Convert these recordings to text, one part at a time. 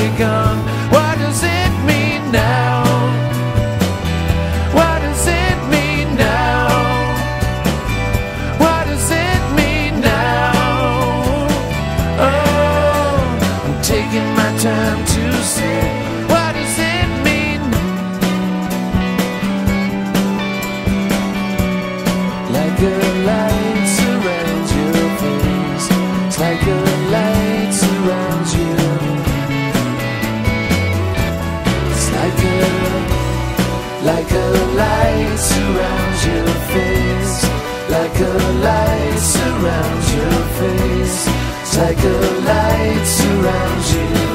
you're gone. Like a light surrounds your face. Like a light surrounds you.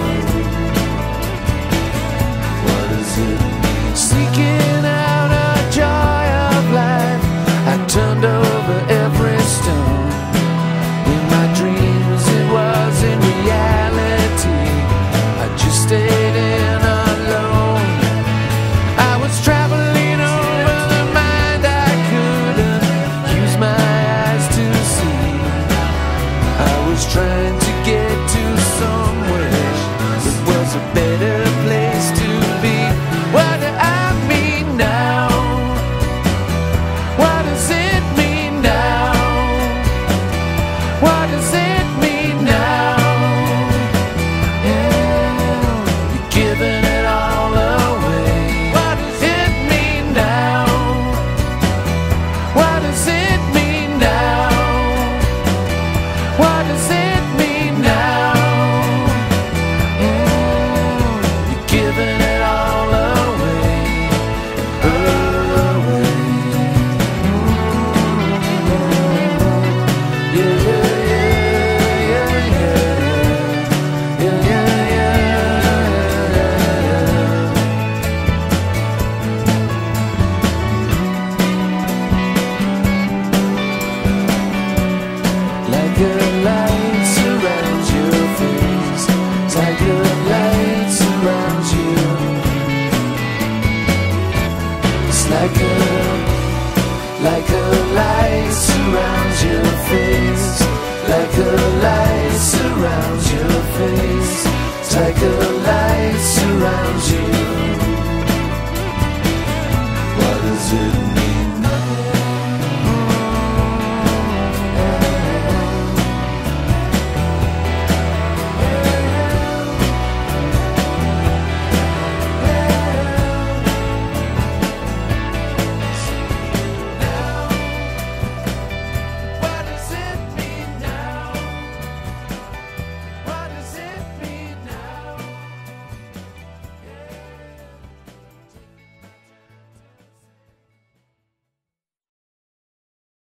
Like a light surrounds your face. Like a light surrounds your face. Like a